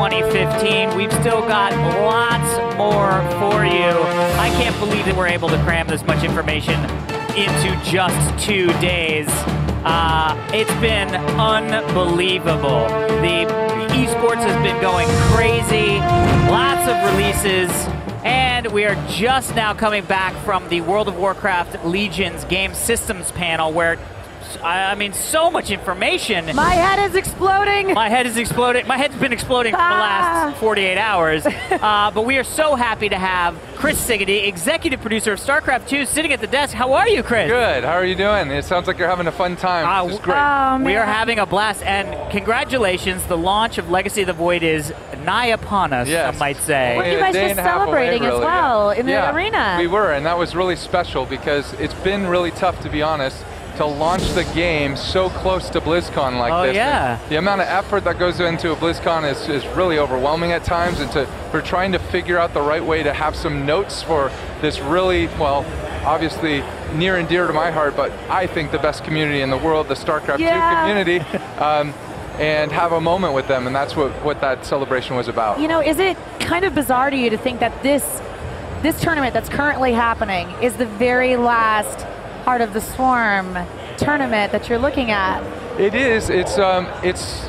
2015. We've still got lots more for you. I can't believe that we're able to cram this much information into just two days. Uh, it's been unbelievable. The esports has been going crazy, lots of releases, and we are just now coming back from the World of Warcraft Legions game systems panel where I mean, so much information. My head is exploding. My head is exploding. My head's been exploding for the last 48 hours. Uh, but we are so happy to have Chris Sigaty, executive producer of StarCraft 2, sitting at the desk. How are you, Chris? Good. How are you doing? It sounds like you're having a fun time. Uh, It's great. Oh, We are having a blast, and congratulations! The launch of Legacy of the Void is nigh upon us. Yes. Some might say. Well, you guys day were and a half away, celebrating as really. well in the Yeah, arena. We were, and that was really special because it's been really tough, to be honest, to launch the game so close to BlizzCon like Oh, this. yeah. And The amount of effort that goes into a BlizzCon is, is really overwhelming at times, and to we're trying to figure out the right way to have some notes for this really, well, obviously near and dear to my heart, but I think the best community in the world, the StarCraft Yeah. 2 community. Um, and have a moment with them, and that's what, what that celebration was about. You know, is it kind of bizarre to you to think that this this tournament that's currently happening is the very last Heart of the Swarm tournament that you're looking at? It is. It's um, it's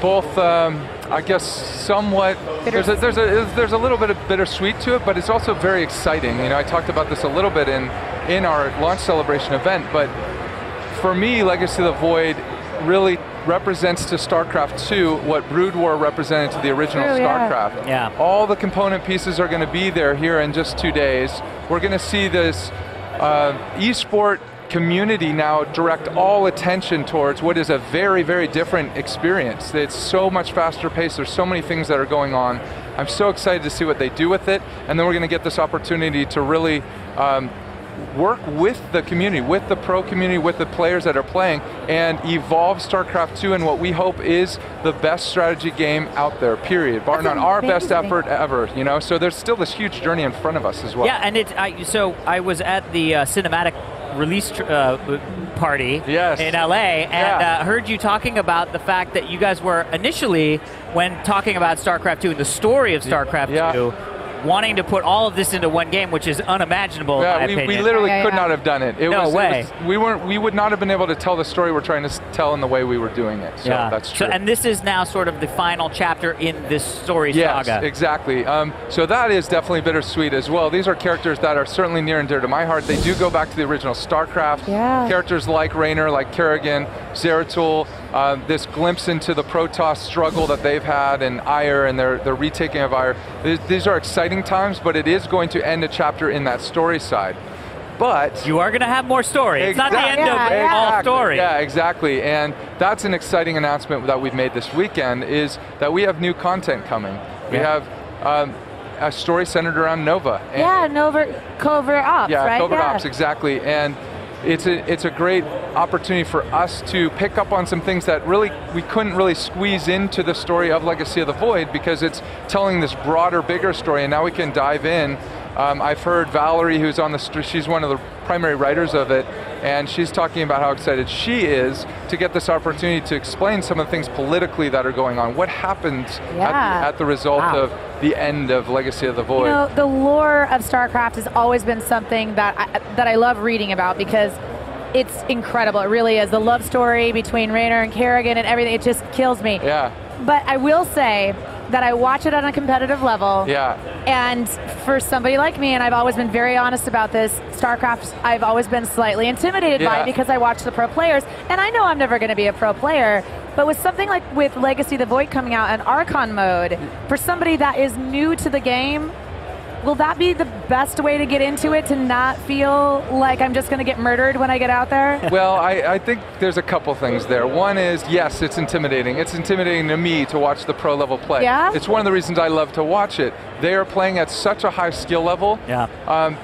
both. Um, I guess somewhat. There's a, there's a there's a little bit of bittersweet to it, but it's also very exciting. You know, I talked about this a little bit in in our launch celebration event, but for me, Legacy of the Void really represents to StarCraft 2 what Brood War represented to the original True, yeah. StarCraft. Yeah. All the component pieces are going to be there here in just two days. We're going to see this uh, esport community now direct all attention towards what is a very, very different experience. It's so much faster paced. There's so many things that are going on. I'm so excited to see what they do with it, and then we're going to get this opportunity to really um, work with the community, with the pro community, with the players that are playing, and evolve StarCraft 2 in what we hope is the best strategy game out there, period. Bar That's none. Our best amazing. effort ever, you know? So there's still this huge journey in front of us as well. Yeah, and it. I, so I was at the uh, cinematic release tr- uh, party Yes. in LA, and Yeah. uh, heard you talking about the fact that you guys were initially, when talking about StarCraft 2 and the story of StarCraft Yeah. 2, wanting to put all of this into one game, which is unimaginable in Yeah, my we, we literally Yeah, could yeah. not have done it. it No was, it way. was- we weren't. We would not have been able to tell the story we're trying to tell in the way we were doing it. So yeah, that's true. So, and this is now sort of the final chapter in this story Yes, saga. exactly. Um, so that is definitely bittersweet as well. These are characters that are certainly near and dear to my heart. They do go back to the original StarCraft. Yeah. Characters like Raynor, like Kerrigan, Zeratul, uh, this glimpse into the Protoss struggle that they've had and Aiur and their, their retaking of Aiur. These, these are exciting times, but it is going to end a chapter in that story side. But you are going to have more story. It's not the end Exactly. of Yeah, all Exactly. story. Yeah, exactly. And that's an exciting announcement that we've made this weekend is that we have new content coming. We Yeah. have um, a story centered around Nova. And- Yeah, Nova Covert Ops, yeah, right? Covert yeah. Ops, exactly. And it's a, it's a great opportunity for us to pick up on some things that really we couldn't really squeeze into the story of Legacy of the Void because it's telling this broader, bigger story, and now we can dive in. Um, I've heard Valerie, who's on the street, she's one of the primary writers of it, and she's talking about how excited she is to get this opportunity to explain some of the things politically that are going on. What happened at, Yeah. the, at the result Wow. of the end of Legacy of the Void? You know, the lore of StarCraft has always been something that I, that I love reading about because it's incredible. It really is. The love story between Raynor and Kerrigan and everything, it just kills me. yeah, But I will say that I watch it on a competitive level. yeah. And for somebody like me, and I've always been very honest about this, StarCraft, I've always been slightly intimidated by Yeah. it because I watch the pro players, and I know I'm never going to be a pro player. But with something like with Legacy of the Void coming out and Archon mode, for somebody that is new to the game, will that be the best way to get into it to not feel like I'm just going to get murdered when I get out there? Well, I, I think there's a couple things there. One is, yes, it's intimidating. It's intimidating to me to watch the pro level play. Yeah? It's one of the reasons I love to watch it. They are playing at such a high skill level. Yeah. Um,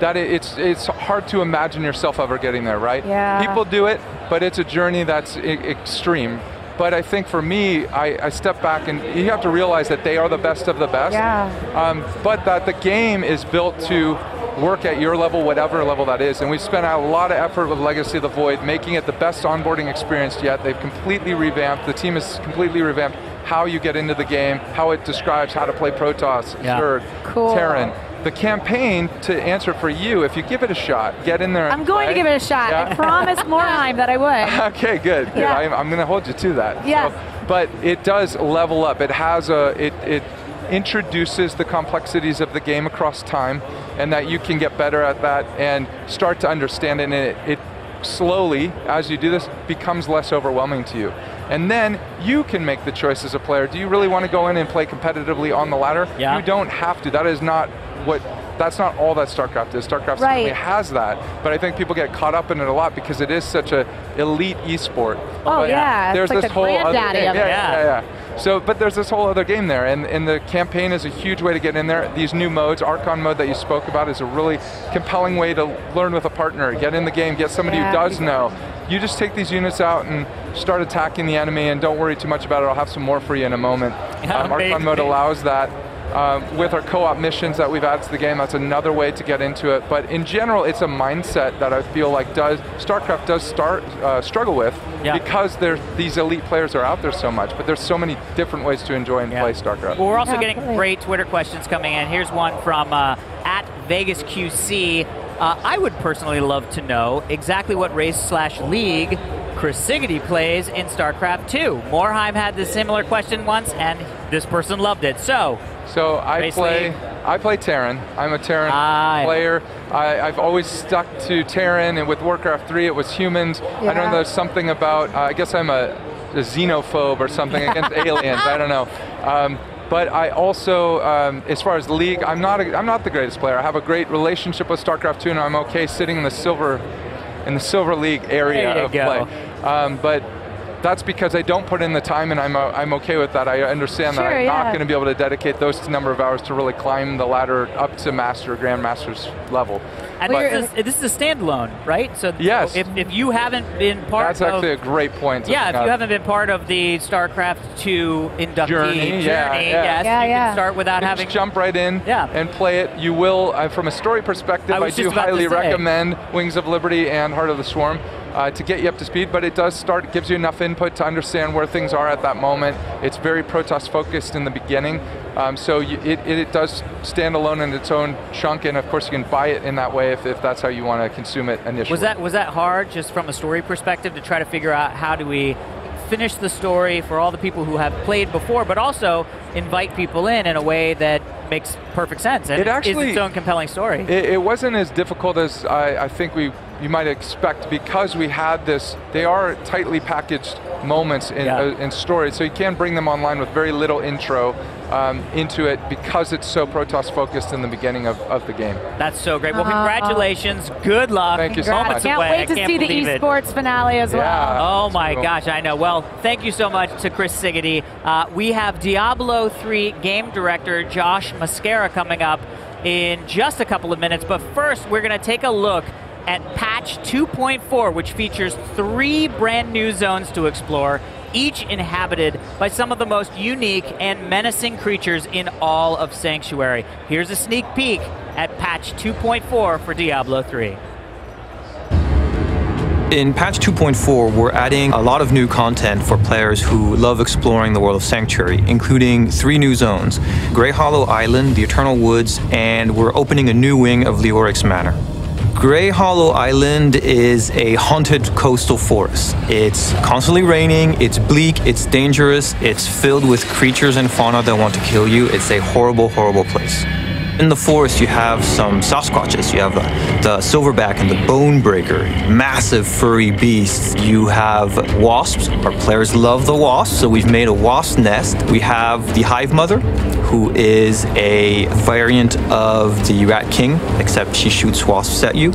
that it, it's it's hard to imagine yourself ever getting there, right? Yeah. People do it, but it's a journey that's extreme. But I think for me, I, I step back and you have to realize that they are the best of the best. Yeah. Um, but that the game is built to work at your level, whatever level that is. And we've spent a lot of effort with Legacy of the Void, making it the best onboarding experience yet. They've completely revamped. The team is completely revamped how you get into the game, how it describes how to play Protoss, Yeah. Zerg, Cool. Terran. The campaign, to answer for you, if you give it a shot, get in there. and I'm going to give it a shot. I Yeah. promised Morhaime that I would. Okay, good. good. Yeah. I'm, I'm going to hold you to that. Yes. So, but it does level up. It has a it it introduces the complexities of the game across time, and that you can get better at that and start to understand it. And it, it slowly, as you do this, becomes less overwhelming to you. And then you can make the choice as a player. Do you really want to go in and play competitively on the ladder? Yeah. You don't have to. That is not what. That's not all that StarCraft is. StarCraft Right. certainly has that, but I think people get caught up in it a lot because it is such a elite esport. Oh, But yeah, it's there's like this the whole other granddaddy game. of yeah, Yeah. yeah, yeah. So, but there's this whole other game there, and, and the campaign is a huge way to get in there. These new modes, Archon mode that you spoke about, is a really compelling way to learn with a partner, get in the game, get somebody Yeah. who does know. You just take these units out and start attacking the enemy, and don't worry too much about it. I'll have some more for you in a moment. Yeah, Um, Archon mode allows that. Um, with our co-op missions that we've added to the game, that's another way to get into it. But in general, it's a mindset that I feel like does StarCraft does start uh, struggle with Yeah. because there's these elite players are out there so much. But there's so many different ways to enjoy and Yeah. play StarCraft. Well, we're also Yeah, getting great Twitter questions coming in. Here's one from uh, at Vegas QC. Uh, I would personally love to know exactly what race slash league Chris Sigaty plays in StarCraft 2. Morhaime had this similar question once, and this person loved it. So, So I Race play. League. I play Terran. I'm a Terran Ah, player. I, I've always stuck to Terran, and with Warcraft 3, it was humans. I don't know. There's something about. Uh, I guess I'm a, a xenophobe or something against aliens. I don't know. Um, but I also, um, as far as league, I'm not. A, I'm not the greatest player. I have a great relationship with StarCraft 2, and I'm okay sitting in the silver, in the silver league area There you of go. play. Um, but that's because I don't put in the time, and I'm uh, I'm okay with that. I understand that I'm not going to be able to dedicate those number of hours to really climb the ladder up to master, grandmaster's level. and Well, this, is, this is a standalone, right? So, Yes. if, if you haven't been part That's of actually a great point. Yeah, bring if you haven't been part of the StarCraft 2 inductee Journey, journey, yeah, yeah. yes, Yeah, you yeah. can start without You having. just jump right in Yeah. and play it. You will, uh, from a story perspective, I I, do just about to highly recommend Wings of Liberty and Heart of the Swarm uh, to get you up to speed. But it does start, gives you enough input to understand where things are at that moment. It's very Protoss focused in the beginning, um, so you, it, it, does stand alone in its own chunk. And of course, you can buy it in that way if, if that's how you want to consume it initially. Was that was that hard, just from a story perspective, to try to figure out how do we finish the story for all the people who have played before, but also invite people in in a way that makes perfect sense and It actually- is its own compelling story. It, it wasn't as difficult as I, I think we you might expect because we had this. They are tightly packaged moments in, Yeah. uh, in stories, so you can bring them online with very little intro um, into it because it's so Protoss focused in the beginning of, of the game. That's so great. Well, Uh, congratulations. Good luck. Thank you so Moments much. Can't away. wait to can't see the believe it. esports finale as Yeah. well. Oh my Cool. gosh, I know. Well, thank you so much to Chris Sigaty. Uh, we have Diablo 3 game director Josh Mosqueira coming up in just a couple of minutes. But first, we're going to take a look at patch 2.4, which features three brand new zones to explore, each inhabited by some of the most unique and menacing creatures in all of Sanctuary. Here's a sneak peek at patch 2.4 for Diablo 3. In patch 2.4, we're adding a lot of new content for players who love exploring the world of Sanctuary, including three new zones Grey Hollow Island, the Eternal Woods, and we're opening a new wing of Leoric's Manor. Grey Hollow Island is a haunted coastal forest. It's constantly raining, it's bleak, it's dangerous, it's filled with creatures and fauna that want to kill you. It's a horrible, horrible place. In the forest, you have some Sasquatches. You have the, the silverback and the bone breaker, massive furry beasts. You have wasps. Our players love the wasps, so we've made a wasp nest. We have the hive mother, who is a variant of the rat king, except she shoots wasps at you.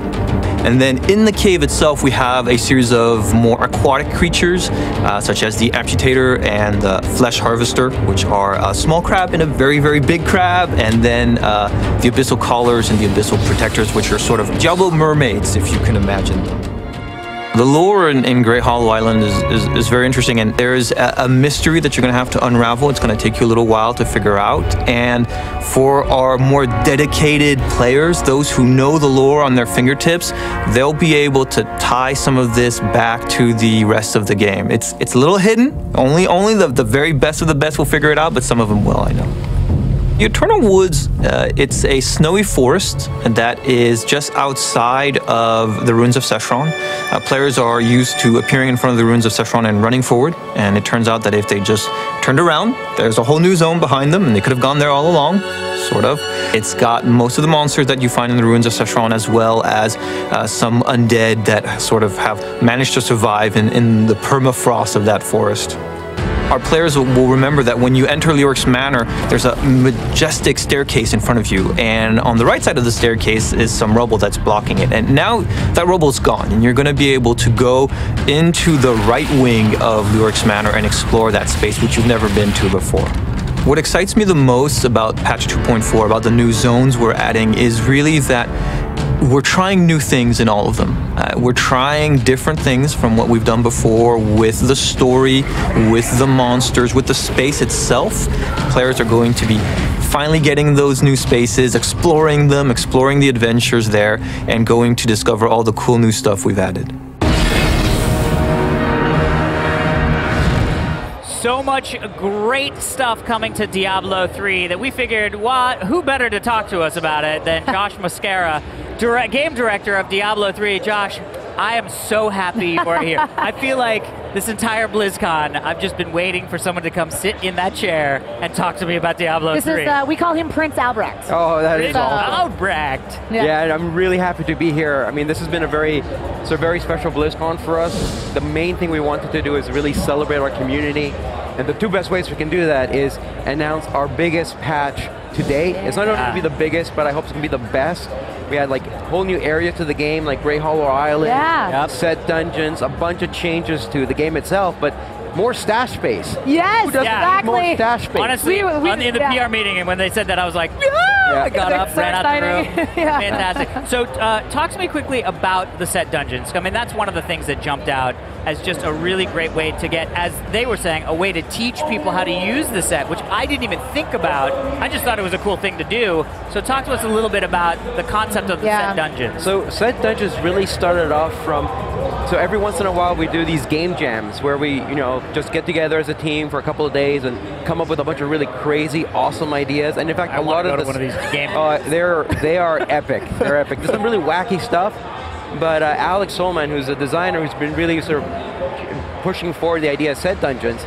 And then in the cave itself, we have a series of more aquatic creatures, uh, such as the amputator and the flesh harvester, which are a small crab and a very, very big crab. And then uh, the abyssal collars and the abyssal protectors, which are sort of Diablo mermaids, if you can imagine them. The lore in, in Grey Hollow Island is, is, is very interesting, and there's a, a mystery that you're going to have to unravel. It's going to take you a little while to figure out. And for our more dedicated players, those who know the lore on their fingertips, they'll be able to tie some of this back to the rest of the game. It's it's a little hidden. Only only the, the very best of the best will figure it out, but some of them will, I know. The Eternal Woods, uh, it's a snowy forest that is just outside of the ruins of Sescheron. Uh, players are used to appearing in front of the ruins of Sescheron and running forward, and it turns out that if they just turned around, there's a whole new zone behind them, and they could have gone there all along, sort of. It's got most of the monsters that you find in the ruins of Sescheron, as well as uh, some undead that sort of have managed to survive in, in the permafrost of that forest. Our players will remember that when you enter Leoric's Manor, there's a majestic staircase in front of you, and on the right side of the staircase is some rubble that's blocking it. And now that rubble's gone, and you're going to be able to go into the right wing of Leoric's Manor and explore that space, which you've never been to before. What excites me the most about patch 2.4, about the new zones we're adding, is really that we're trying new things in all of them. Uh, we're trying different things from what we've done before with the story, with the monsters, with the space itself. Players are going to be finally getting those new spaces, exploring them, exploring the adventures there, and going to discover all the cool new stuff we've added. So much great stuff coming to Diablo 3 that we figured, what? Who better to talk to us about it than Josh direct, game director of Diablo 3. Josh, I am so happy you're here. I feel like this entire BlizzCon, I've just been waiting for someone to come sit in that chair and talk to me about Diablo This 3. is, uh, we call him Prince Albrecht. Oh, that is Prince awesome. Albrecht. Yeah. and I'm really happy to be here. I mean, this has been a very, it's a very special BlizzCon for us. The main thing we wanted to do is really celebrate our community, and the two best ways we can do that is announce our biggest patch to date. It's not going to be the biggest, but I hope it's going to be the best. We had like whole new areas to the game, like Grey Hollow Island, Yeah. Yep. set dungeons, a bunch of changes to the game itself, but more stash space. Yes, Who doesn't Yeah. need more exactly. stash space? Honestly, We- we- on, in the yeah. PR meeting, and when they said that, I was like, Yeah. I got It's up, so ran out the room. Yeah. Fantastic. So, uh, talk to me quickly about the set dungeons. I mean, that's one of the things that jumped out as just a really great way to get, as they were saying, a way to teach people how to use the set, which I didn't even think about. I just thought it was a cool thing to do. So, talk to us a little bit about the concept of the Yeah. set dungeons. So set dungeons really started off from. So every once in a while we do these game jams where we, you know, just get together as a team for a couple of days and come up with a bunch of really crazy, awesome ideas. And in fact, I a lot go of to the one of these game Uh, they're they are epic. They're epic. There's some really wacky stuff, but uh, Alex Solman, who's a designer who's been really sort of pushing forward the idea of set dungeons,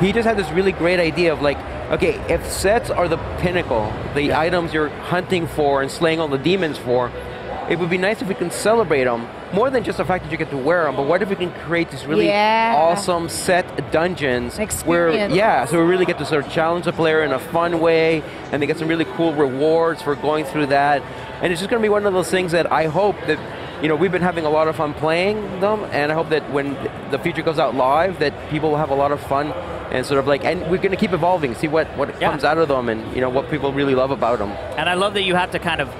he just had this really great idea of like, okay, if sets are the pinnacle, the items you're hunting for and slaying all the demons for, it would be nice if we can celebrate them more than just the fact that you get to wear them. But what if we can create these really Yeah. awesome set dungeons where, yeah, so we really get to sort of challenge the player in a fun way, and they get some really cool rewards for going through that. And it's just going to be one of those things that I hope that, you know, we've been having a lot of fun playing them, and I hope that when the feature goes out live, that people will have a lot of fun and sort of like, and we're going to keep evolving, see what what Yeah. comes out of them, and you know what people really love about them. And I love that you have to kind of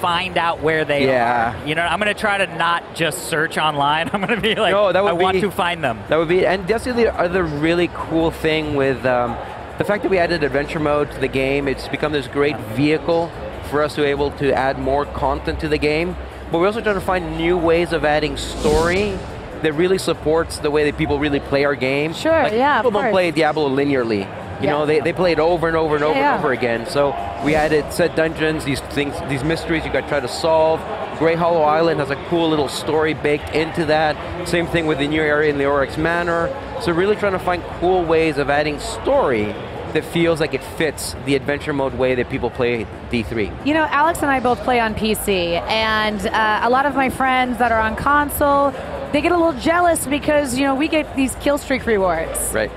find out where they Yeah. are. You know, I'm going to try to not just search online. I'm going to be like, No, that would I want to find them. That would be, and that's the other- other really cool thing with um, the fact that we added adventure mode to the game. It's become this great vehicle for us to be able to add more content to the game. But we're also trying to find new ways of adding story that really supports the way that people really play our game. Sure, Like, yeah, People don't play Diablo linearly. You Yeah. know, they, they play it over and over and over Yeah. and over again. So we added set dungeons, these things, these mysteries you got to try to solve. Grey Hollow Island has a cool little story baked into that. Same thing with the new area in the Leoric's Manor. So really trying to find cool ways of adding story that feels like it fits the adventure mode way that people play D3. You know, Alex and I both play on PC, and uh, a lot of my friends that are on console, they get a little jealous because you know we get these kill streak rewards. Right.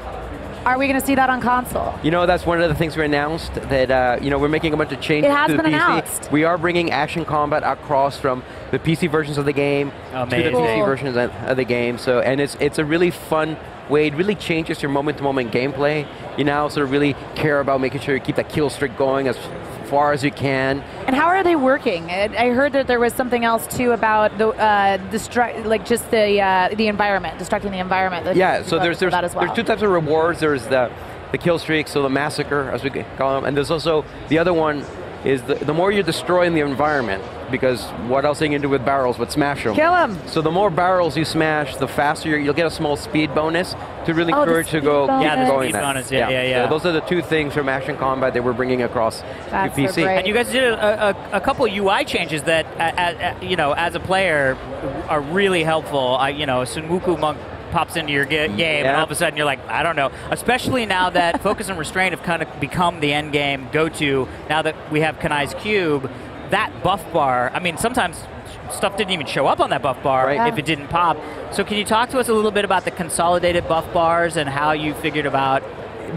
Are we going to see that on console? You know, that's one of the things we announced that uh, you know we're making a bunch of changes It has to the been PC. announced. We are bringing action combat across from the PC versions of the game to the PC Cool. versions of of the game. So, and it's it's a really fun way. It really changes your moment-to-moment gameplay. You now sort of really care about making sure you keep that kill streak going as far as you can. And how are they working? I I heard that there was something else too about the uh, destruct, like just the uh, the environment, destructing the environment. Yeah, so there's there's, as well. there's two types of rewards. There's the the kill streak, so the massacre, as we call them, and there's also the other one is the, the more you're destroying the environment, because what else are you gonna do with barrels but smash them? Kill them. So the more barrels you smash, the faster you're, you'll get a small speed bonus to really Oh, encourage to go bonus. Yeah, the going. speed that. bonus, yeah, yeah, yeah. So those are the two things from Action Combat that we're bringing across That's to PC. great. And you guys did a, a, a couple UI changes that, uh, uh, you know, as a player, are really helpful. I, you know, Sunwuko Monk pops into your ga- mm, game, and all of a sudden you're like, I don't know. Especially now that Focus and Restraint have kind of become the end game go-to. Now that we have Kanai's Cube, that buff bar. I mean, sometimes stuff didn't even show up on that buff bar Right. if it didn't pop. So can you talk to us a little bit about the consolidated buff bars and how you figured about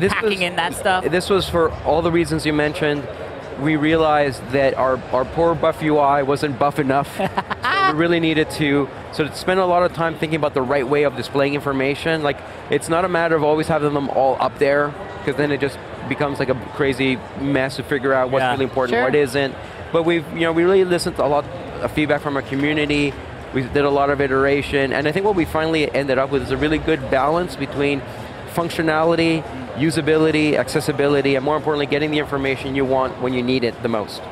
this packing in that stuff? This was for all the reasons you mentioned. We realized that our, our poor buff UI wasn't buff enough. so we really needed to so to spend a lot of time thinking about the right way of displaying information. Like it's not a matter of always having them all up there, because then it just becomes like a crazy mess to figure out what's Yeah. really important, Sure. what isn't. But we've you know we really listened to a lot of feedback from our community. We did a lot of iteration, and I think what we finally ended up with is a really good balance between functionality, usability, accessibility, and more importantly, getting the information you want when you need it the most.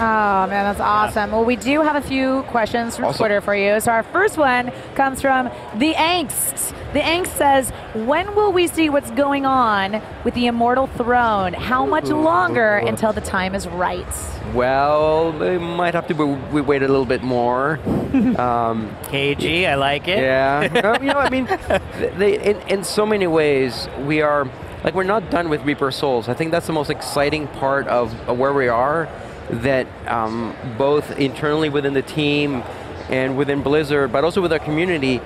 Oh man, that's awesome. Well, we do have a few questions from Awesome. Twitter for you. So our first one comes from the Angst. The Angst says, "When will we see what's going on with the Immortal Throne? How much longer until the time is right?" Well, we might have to we, we wait a little bit more. um, KG, I like it. yeah, you know, I mean, they, in, in so many ways, we are like we're not done with Reaper Souls. I think that's the most exciting part of, of where we are. That um, both internally within the team and within Blizzard, but also with our community,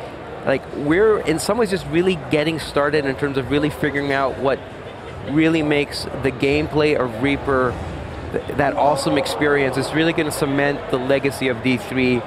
like we're in some ways just really getting started in terms of really figuring out what really makes the gameplay of Reaper th- that awesome experience. It's really going to cement the legacy of D3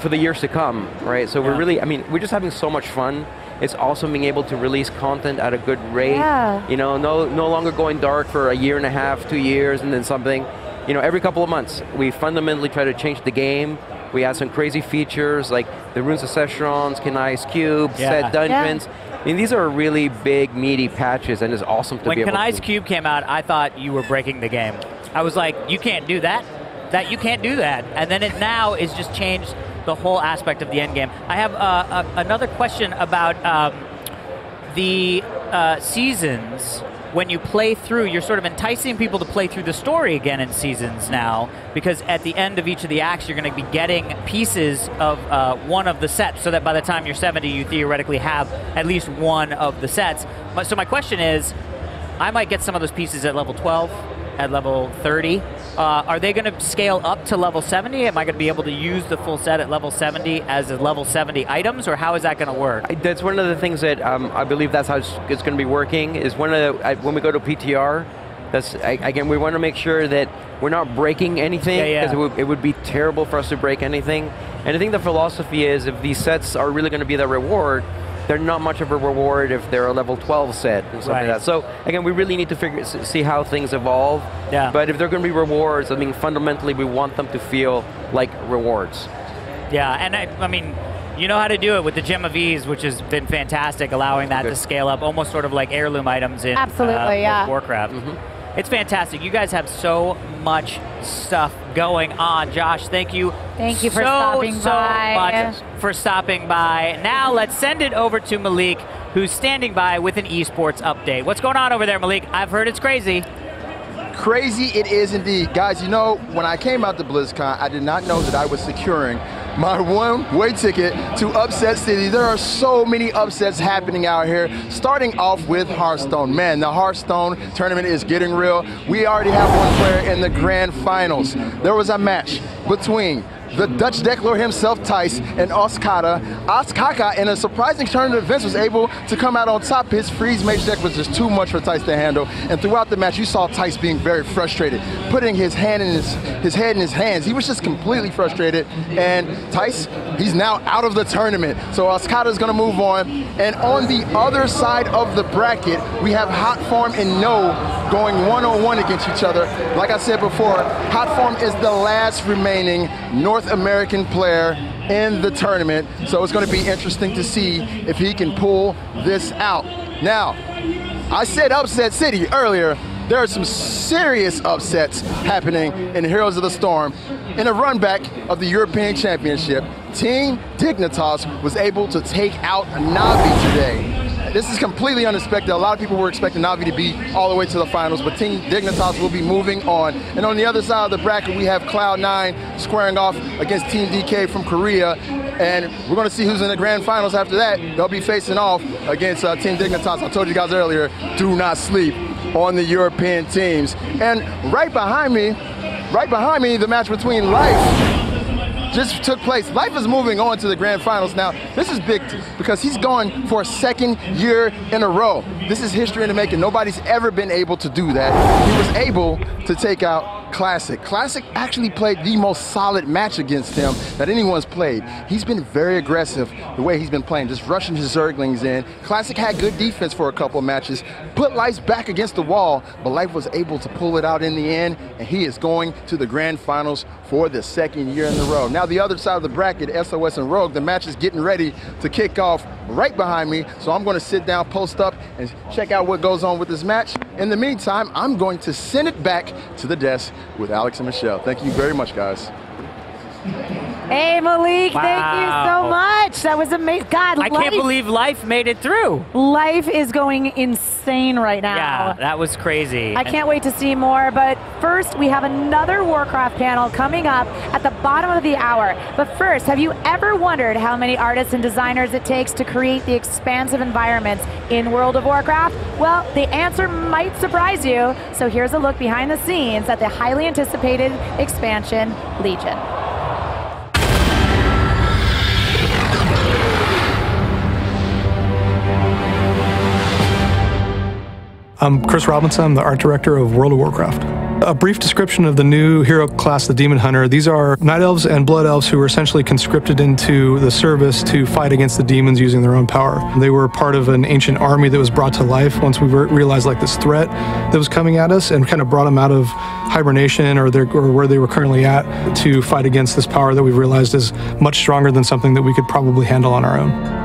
for the years to come, right? So we're really, I mean, we're just having so much fun. It's awesome being able to release content at a good rate. Yeah. You know, no, no longer going dark for a year and a half, two years, and then something. You know, every couple of months, we fundamentally try to change the game. We add some crazy features like the Ruins of Sescheron, Kanai's Cube, Yeah. set dungeons. I mean, these are really big, meaty patches, and it's awesome to When be able Kanai's to. Cube came out, I thought you were breaking the game. I was like, you can't do that. That you can't do that. And then it now is just changed the whole aspect of the end game. I have uh, a, another question about um, the uh, seasons. When you play through, you're sort of enticing people to play through the story again in seasons now, because at the end of each of the acts, you're going to be getting pieces of uh, one of the sets, so that by the time you're 70, you theoretically have at least one of the sets. So my question is, I might get some of those pieces at level 12, at level 30. Uh, are they going to scale up to level 70? Am I going to be able to use the full set at level 70 as a level 70 items, or how is that going to work? I- That's one of the things that um, I believe that's how it's, it's going to be working. Is one of the I, when we go to PTR, that's I, again we want to make sure that we're not breaking anything Yeah, yeah. because it, would, it would be terrible for us to break anything. And I think the philosophy is if these sets are really going to be the reward, they're not much of a reward if they're a level 12 set and something Right. like that. So again, we really need to figure see how things evolve. Yeah. But if they're going to be rewards, I mean fundamentally we want them to feel like rewards. Yeah, and I, I mean, you know how to do it with the Gem of Ease, which has been fantastic, allowing that to scale up, almost sort of like heirloom items in Absolutely, uh, yeah. Warcraft. Mm-hmm. It's fantastic. You guys have so much stuff going on. Josh, thank you. Thank you for so, stopping so by. much for stopping by. Now let's send it over to Malik, who's standing by with an esports update. What's going on over there, Malik? I've heard it's crazy. Crazy it is indeed. Guys, you know, when I came out to BlizzCon, I did not know that I was securing my one-way ticket to Upset City. There are so many upsets happening out here, starting off with Hearthstone. Man, the Hearthstone tournament is getting real. We already have one player in the grand finals. There was a match between the Dutch Declar himself, Thijs, and Ostkaka. Ostkaka, in a surprising turn of events, was able to come out on top. His freeze mage deck was just too much for Thijs to handle. And throughout the match, you saw Thijs being very frustrated, putting his hand in his, his head in his hands. He was just completely frustrated. And Thijs, he's now out of the tournament. So Ostkaka is going to move on. And on the other side of the bracket, we have Hot Farm and No going one-on-one against each other. Like I said before, Hotform is the last remaining North American player in the tournament. So it's going to be interesting to see if he can pull this out. Now, I said upset city earlier. There are some serious upsets happening in Heroes of the Storm. In a run back of the European Championship, Team Dignitas was able to take out Navi today. This is completely unexpected. A lot of people were expecting Navi to be all the way to the finals, but Team Dignitas will be moving on. And on the other side of the bracket, we have Cloud9 squaring off against Team DK from Korea. And we're going to see who's in the grand finals after that. They'll be facing off against uh, Team Dignitas. I told you guys earlier, do not sleep on the European teams. And right behind me, right behind me, the match between Life just took place. Life is moving on to the grand finals now. This is big because he's going for a second year in a row. This is history in the making. Nobody's ever been able to do that. He was able to take out Classic. Classic actually played the most solid match against him that anyone's played. He's been very aggressive the way he's been playing, just rushing his Zerglings in. Classic had good defense for a couple of matches, put Life back against the wall, but Life was able to pull it out in the end, and he is going to the grand finals for the second year in a row. Now the other side of the bracket, SOS and Rogue, the match is getting ready to kick off right behind me. So I'm going to sit down, post up, and check out what goes on with this match. In the meantime, I'm going to send it back to the desk with Alex and Michelle. Thank you very much, guys. Hey, Malik, Wow. thank you so much. That was amazing. God, I life, can't believe life made it through. life is going insane right now. Yeah, that was crazy. I can't wait to see more, but first we have another Warcraft panel coming up at the bottom of the hour. But first, have you ever wondered how many artists and designers it takes to create the expansive environments in World of Warcraft? Well, the answer might surprise you. So here's a look behind the scenes at the highly anticipated expansion, Legion. I'm Chris Robinson. I'm the art director of World of Warcraft. A brief description of the new hero class, the Demon Hunter. These are night elves and blood elves who were essentially conscripted into the service to fight against the demons using their own power. They were part of an ancient army that was brought to life once we realized like this threat that was coming at us and kind of brought them out of hibernation or, their, or where they were currently at to fight against this power that we've realized is much stronger than something that we could probably handle on our own.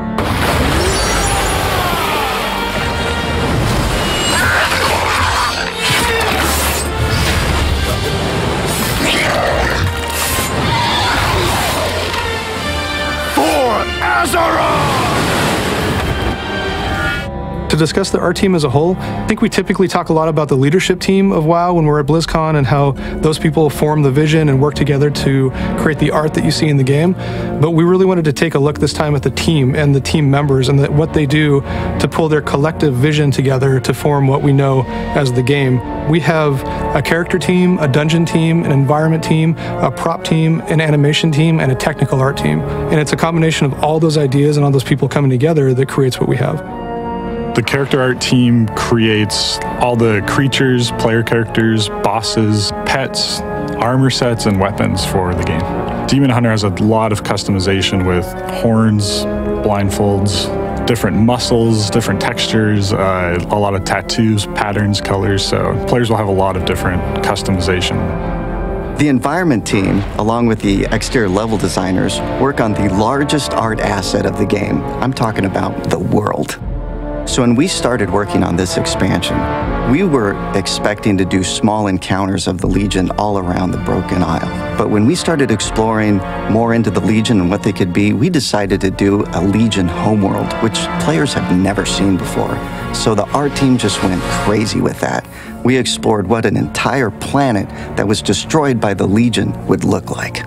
Discuss the art team as a whole, I think we typically talk a lot about the leadership team of WoW when we're at BlizzCon and how those people form the vision and work together to create the art that you see in the game. But we really wanted to take a look this time at the team and the team members and the, what they do to pull their collective vision together to form what we know as the game. We have a character team, a dungeon team, an environment team, a prop team, an animation team, and a technical art team. And it's a combination of all those ideas and all those people coming together that creates what we have. The character art team creates all the creatures, player characters, bosses, pets, armor sets, and weapons for the game. Demon Hunter has a lot of customization with horns, blindfolds, different muscles, different textures, uh, a lot of tattoos, patterns, colors. So players will have a lot of different customization. The environment team, along with the exterior level designers, work on the largest art asset of the game. I'm talking about the world. So when we started working on this expansion, we were expecting to do small encounters of the Legion all around the Broken Isle. But when we started exploring more into the Legion and what they could be, we decided to do a Legion homeworld, which players have never seen before. So the art team just went crazy with that. We explored what an entire planet that was destroyed by the Legion would look like.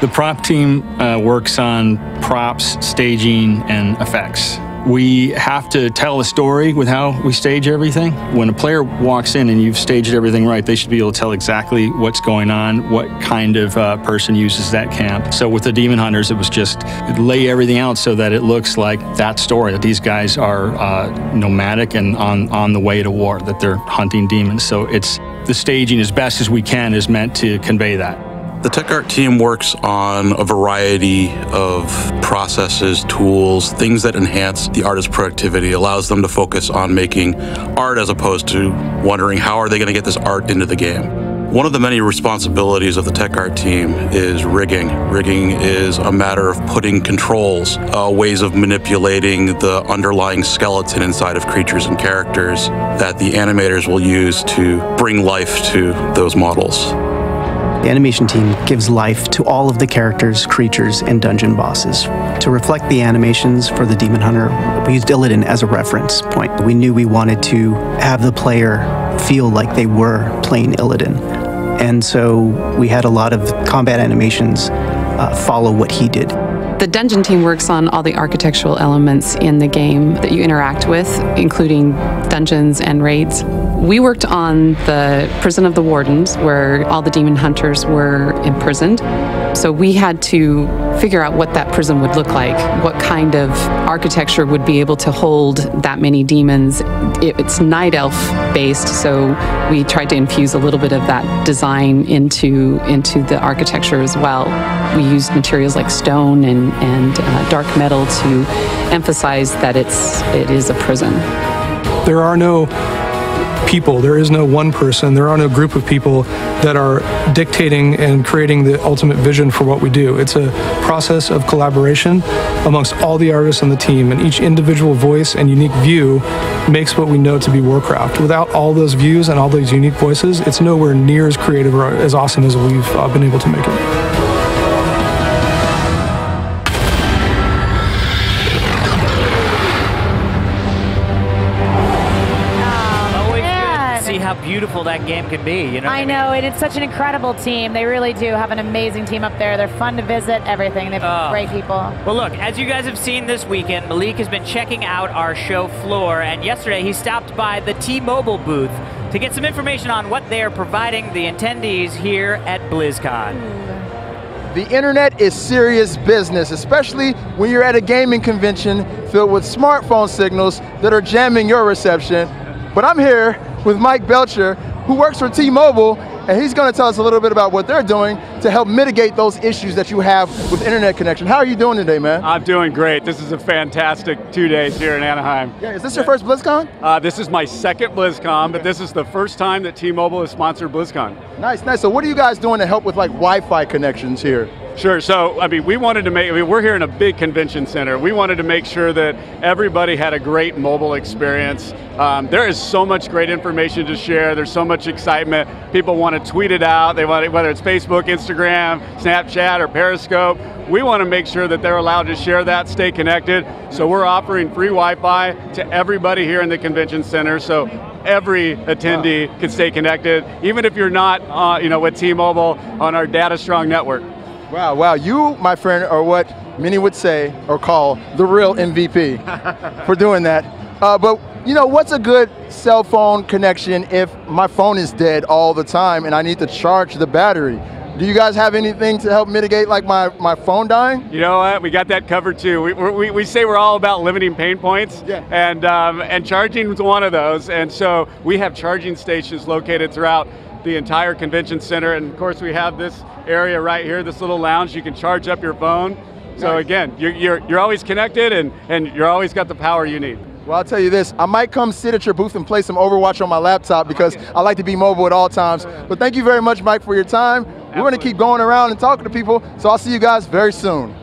The prop team uh, works on props, staging, and effects. We have to tell a story with how we stage everything. When a player walks in and you've staged everything right, they should be able to tell exactly what's going on, what kind of uh, person uses that camp. So with the Demon Hunters, it was just lay everything out so that it looks like that story that these guys are uh, nomadic and on, on the way to war, that they're hunting demons. So it's the staging as best as we can is meant to convey that. The tech art team works on a variety of processes, tools, things that enhance the artist's productivity, allows them to focus on making art as opposed to wondering how are they going to get this art into the game. One of the many responsibilities of the tech art team is rigging. Rigging is a matter of putting controls, uh, ways of manipulating the underlying skeleton inside of creatures and characters that the animators will use to bring life to those models. The animation team gives life to all of the characters, creatures, and dungeon bosses. To reflect the animations for the Demon Hunter, we used Illidan as a reference point. We knew we wanted to have the player feel like they were playing Illidan. And so we had a lot of combat animations uh, follow what he did. The dungeon team works on all the architectural elements in the game that you interact with, including dungeons and raids. We worked on the prison of the wardens, where all the demon hunters were imprisoned. So we had to figure out what that prison would look like, what kind of architecture would be able to hold that many demons. It's night elf based, so we tried to infuse a little bit of that design into into the architecture as well. We used materials like stone and and uh, dark metal to emphasize that it's it is a prison. There are no people. There is no one person. There are no group of people that are dictating and creating the ultimate vision for what we do. It's a process of collaboration amongst all the artists on the team, and each individual voice and unique view makes what we know to be Warcraft. Without all those views and all those unique voices, it's nowhere near as creative or as awesome as we've uh, been able to make it. Beautiful that game can be. You know, I, I mean? know, and it's such an incredible team. They really do have an amazing team up there. They're fun to visit. Everything. They've oh. great people. Well, look, as you guys have seen this weekend, Malik has been checking out our show floor, and yesterday he stopped by the T-Mobile booth to get some information on what they are providing the attendees here at BlizzCon. The internet is serious business, especially when you're at a gaming convention filled with smartphone signals that are jamming your reception. But I'm here with Mike Belcher, who works for T-Mobile, and he's going to tell us a little bit about what they're doing to help mitigate those issues that you have with internet connection. How are you doing today, man? I'm doing great. This is a fantastic two days here in Anaheim. Yeah, is this your first BlizzCon? Uh, this is my second BlizzCon, but this is the first time that T-Mobile has sponsored BlizzCon. Nice, nice. So what are you guys doing to help with like Wi-Fi connections here? Sure. So, I mean, we wanted to make, I mean, we're here in a big convention center. We wanted to make sure that everybody had a great mobile experience. Um, there is so much great information to share. There's so much excitement. People want to tweet it out. They want, it, whether it's Facebook, Instagram, Snapchat, or Periscope. We want to make sure that they're allowed to share that, stay connected. So we're offering free Wi-Fi to everybody here in the convention center. So every attendee wow. can stay connected, even if you're not, uh, you know, with T-Mobile on our Data Strong network. Wow, wow. You, my friend, are what many would say or call the real MVP for doing that. Uh, but you know, what's a good cell phone connection if my phone is dead all the time and I need to charge the battery? Do you guys have anything to help mitigate like my, my phone dying? You know what, we got that covered too. We, we, we say we're all about limiting pain points yeah. and, um, and charging is one of those. And so we have charging stations located throughout the entire convention center. And of course we have this area right here, this little lounge. You can charge up your phone. So nice. again, you're, you're, you're always connected and, and you're always got the power you need. Well, I'll tell you this, I might come sit at your booth and play some Overwatch on my laptop because I like to be mobile at all times. But thank you very much, Mike, for your time. Absolutely. We're going to keep going around and talking to people, so I'll see you guys very soon.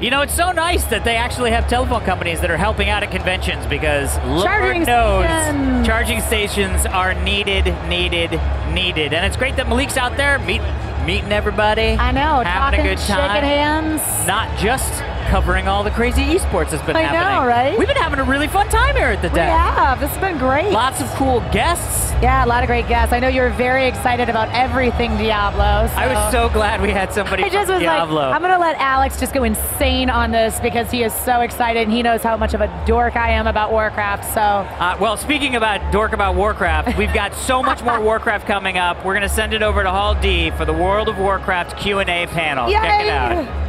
You know, it's so nice that they actually have telephone companies that are helping out at conventions because charging Lord knows stations. charging stations are needed, needed, needed. And it's great that Malik's out there meet, meeting everybody. I know, having talking, a good time. shaking hands. Not just covering all the crazy esports that's been I know, happening. right? We've been having a really fun time here at the deck. have. This has been great. Lots of cool guests. Yeah, a lot of great guests. I know you're very excited about everything Diablo. I was so glad we had somebody I just was Diablo. like, I'm gonna let Alex just go insane on this because he is so excited and he knows how much of a dork I am about Warcraft. So Uh, well, speaking about dork about Warcraft, we've got so much more Warcraft coming up. We're going to send it over to Hall D for the World of Warcraft Q&A panel. Check it out.